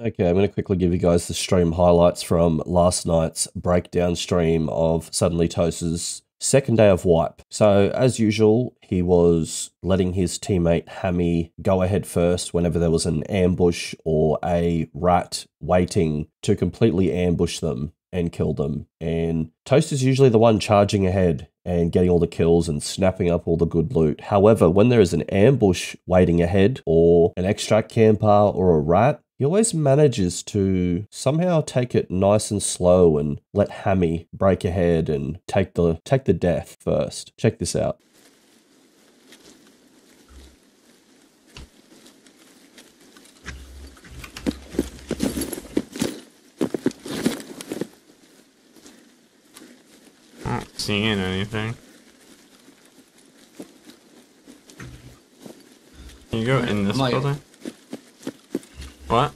Okay, I'm going to quickly give you guys the stream highlights from last night's breakdown stream of Suddenly Toast's second day of wipe. So, as usual, he was letting his teammate Hammy go ahead first whenever there was an ambush or a rat waiting to completely ambush them and kill them. And Toast is usually the one charging ahead and getting all the kills and snapping up all the good loot. However, when there is an ambush waiting ahead or an extract camper or a rat, he always manages to somehow take it nice and slow and let Hammy break ahead and take the take the death first. Check this out. Not seeing anything. Can you go in this I'm like- building? What?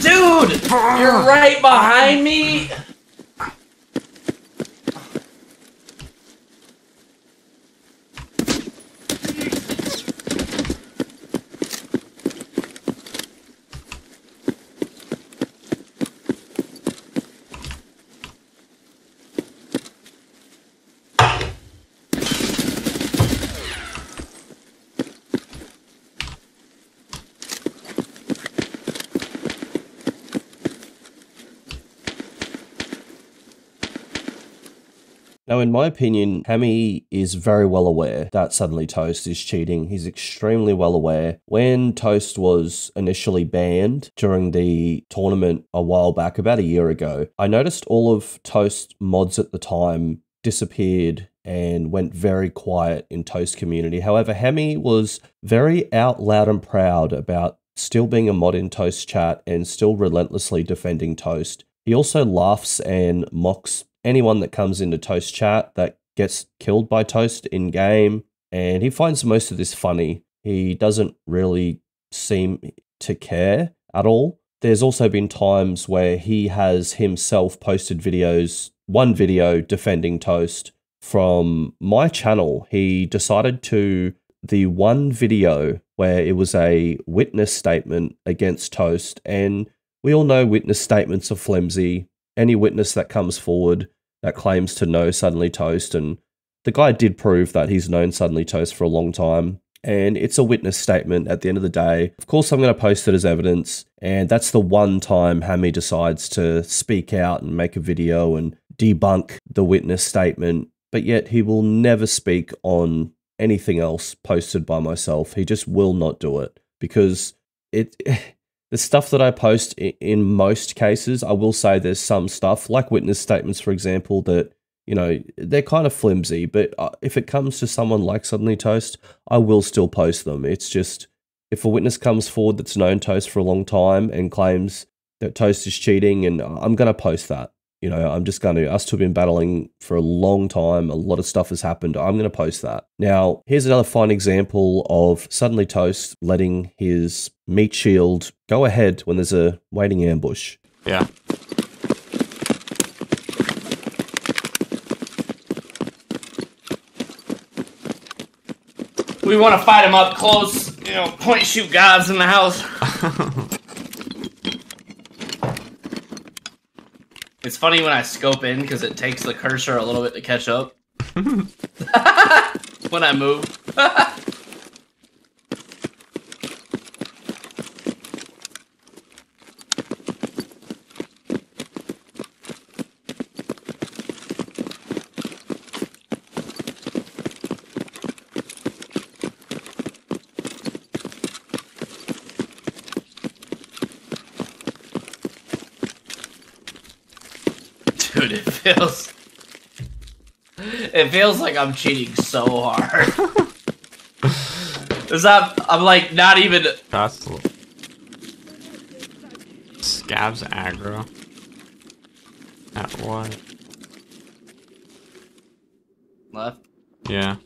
Dude, you're right behind me. Now, in my opinion, Hammy is very well aware that Suddenly Toast is cheating. He's extremely well aware. When Toast was initially banned during the tournament a while back, about a year ago, I noticed all of Toast mods at the time disappeared and went very quiet in Toast community. However, Hammy was very out loud and proud about still being a mod in Toast chat and still relentlessly defending Toast. He also laughs and mocks anyone that comes into Toast chat that gets killed by Toast in game, and he finds most of this funny. He doesn't really seem to care at all. There's also been times where he has himself posted videos, one video defending Toast from my channel. He decided to the one video where it was a witness statement against Toast, and we all know witness statements are flimsy. Any witness that comes forward that claims to know Suddenly Toast, and the guy did prove that he's known Suddenly Toast for a long time. And it's a witness statement at the end of the day. Of course, I'm going to post it as evidence. And that's the one time Hammy decides to speak out and make a video and debunk the witness statement. But yet, he will never speak on anything else posted by myself. He just will not do it because it. the stuff that I post in most cases, I will say there's some stuff like witness statements, for example, that you know they're kind of flimsy. But uh, if it comes to someone like Suddenly Toast, I will still post them. It's just if a witness comes forward that's known Toast for a long time and claims that Toast is cheating, and I'm going to post that. You know, I'm just going to, us two have been battling for a long time. A lot of stuff has happened. I'm going to post that. Now, here's another fine example of Suddenly Toast letting his meat shield go ahead when there's a waiting ambush. Yeah. We want to fight him up close. You know, point shoot guys in the house. funny when I scope in because it takes the cursor a little bit to catch up. when I move. it feels... It feels like I'm cheating so hard. Is that... I'm like not even... That's... Scavs aggro. At what? Left? Yeah.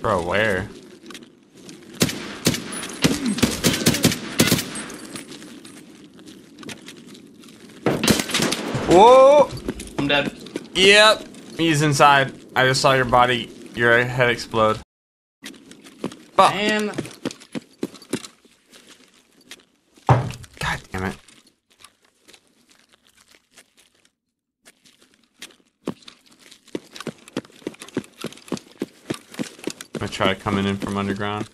Bro, where? Whoa! I'm dead. Yep, he's inside. I just saw your body, your head explode. Fuck. Man. God damn it. I'm gonna try coming in from underground.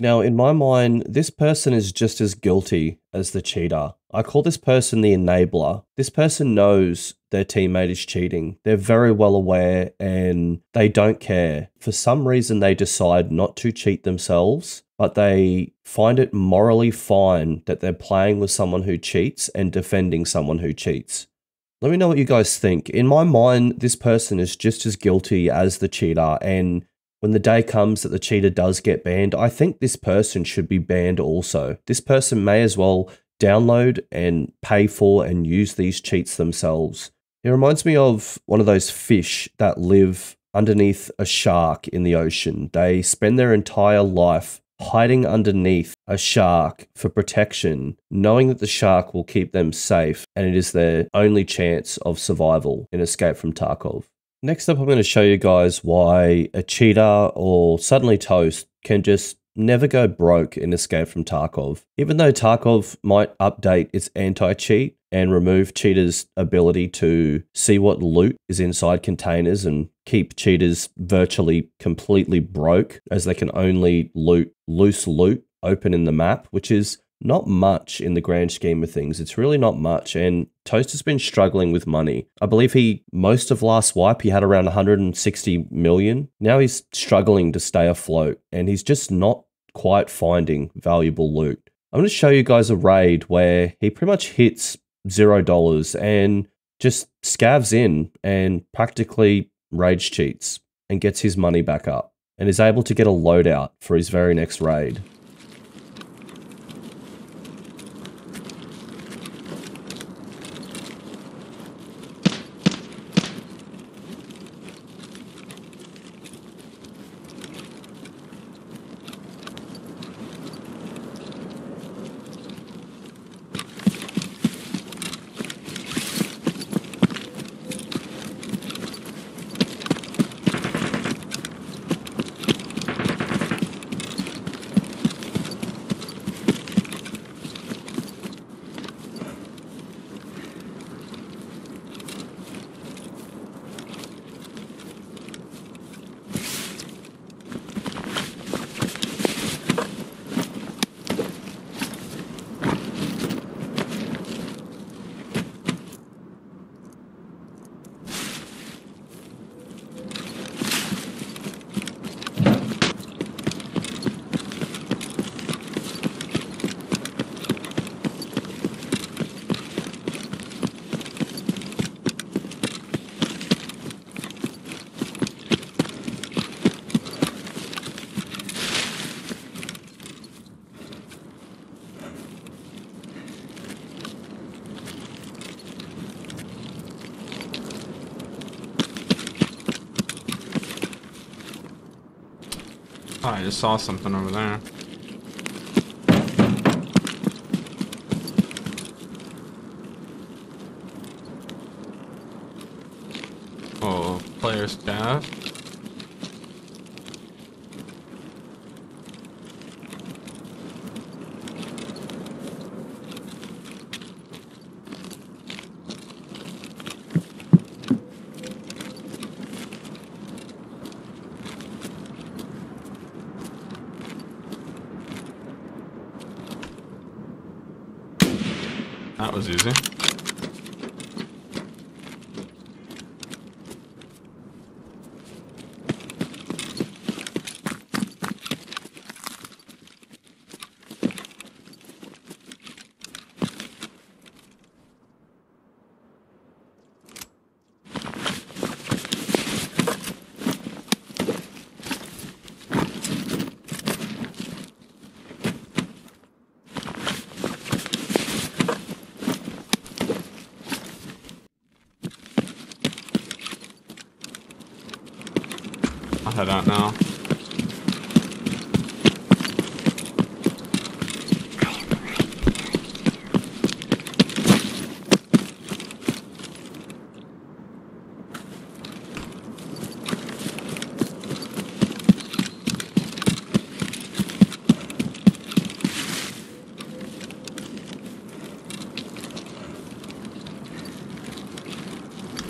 Now, in my mind, this person is just as guilty as the cheater. I call this person the enabler. This person knows their teammate is cheating. They're very well aware and they don't care. For some reason, they decide not to cheat themselves, but they find it morally fine that they're playing with someone who cheats and defending someone who cheats. Let me know what you guys think. In my mind, this person is just as guilty as the cheater and when the day comes that the cheater does get banned, I think this person should be banned also. This person may as well download and pay for and use these cheats themselves. It reminds me of one of those fish that live underneath a shark in the ocean. They spend their entire life hiding underneath a shark for protection, knowing that the shark will keep them safe and it is their only chance of survival in Escape from Tarkov. Next up, I'm going to show you guys why a cheater or suddenly toast can just never go broke in Escape from Tarkov. Even though Tarkov might update its anti cheat and remove cheaters' ability to see what loot is inside containers and keep cheaters virtually completely broke, as they can only loot loose loot open in the map, which is not much in the grand scheme of things. It's really not much. And Toast has been struggling with money. I believe he, most of last wipe, he had around 160 million. Now he's struggling to stay afloat and he's just not quite finding valuable loot. I'm going to show you guys a raid where he pretty much hits zero dollars and just scavs in and practically rage cheats and gets his money back up and is able to get a loadout for his very next raid. I just saw something over there. Oh, player staff. Was easy.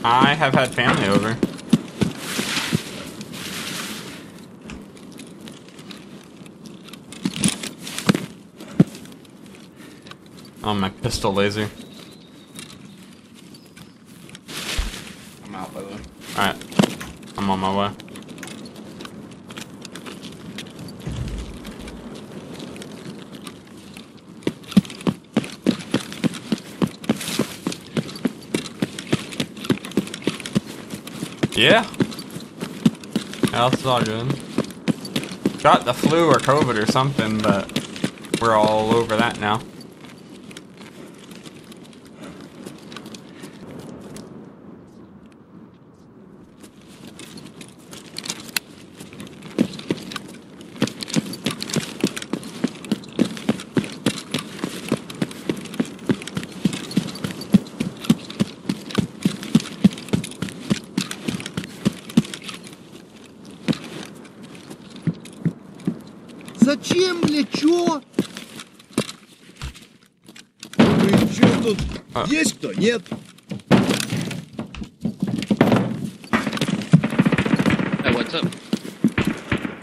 I have had family over. Oh, my pistol laser. I'm out by the way. Alright. I'm on my way. Yeah. That's all good. Got the flu or COVID or something, but we're all over that now. Че тут? А. Есть кто? Нет. Hey, what's up?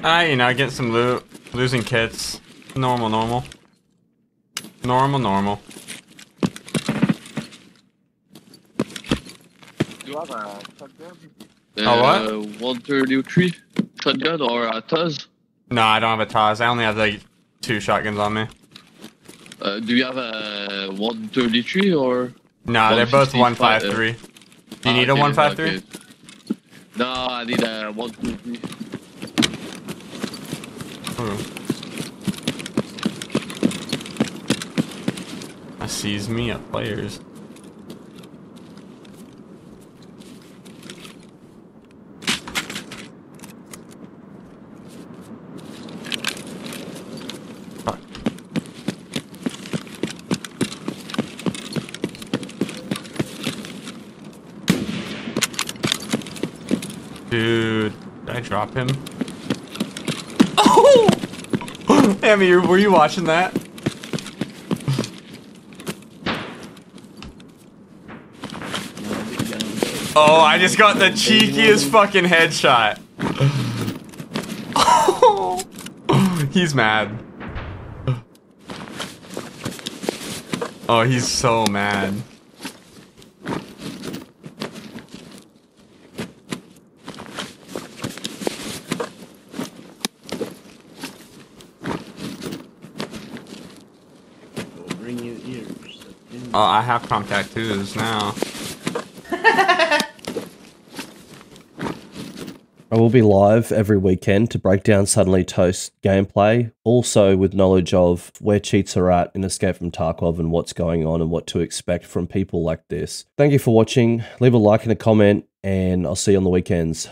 Ah, you know, get some loot. Losing kits. Normal, normal. Normal, normal. Do you have a shotgun? Uh, a what? 133 shotgun or a TOZ? No, I don't have a TOZ. I only have like two shotguns on me. Uh, do you have a 133 or? No, they're both 153. Do you Ah, need a 153? okay. No, I need a 123. That sees me of players. Dude, did I drop him? Oh! Amy, were you watching that? Oh, I just got the cheekiest fucking headshot. Oh, he's mad. Oh, he's so mad. Oh, I have comp tattoos now. I will be live every weekend to break down Suddenly Toast gameplay, also with knowledge of where cheats are at in Escape from Tarkov and what's going on and what to expect from people like this. Thank you for watching. Leave a like and a comment, and I'll see you on the weekends.